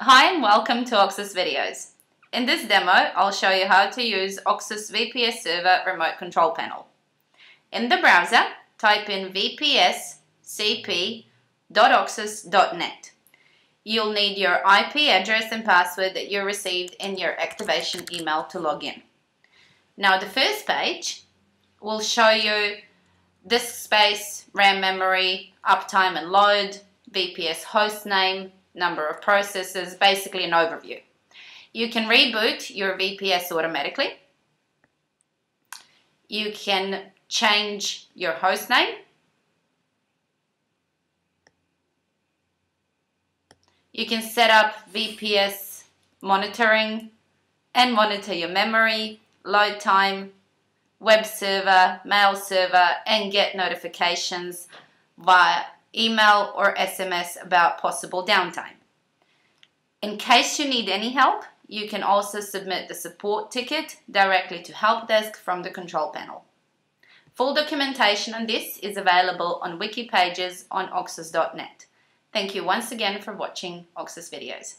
Hi and welcome to Oxxus Videos. In this demo, I'll show you how to use Oxxus VPS Server Remote Control Panel. In the browser, type in vpscp.oxxus.net. You'll need your IP address and password that you received in your activation email to log in. Now the first page will show you disk space, RAM memory, uptime and load, VPS host name, number of processes, basically an overview. You can reboot your VPS automatically. You can change your host name. You can set up VPS monitoring and monitor your memory, load time, web server, mail server, and get notifications via email or SMS about possible downtime. In case you need any help, you can also submit the support ticket directly to Help Desk from the control panel. Full documentation on this is available on wiki pages on oxxus.net. Thank you once again for watching Oxxus videos.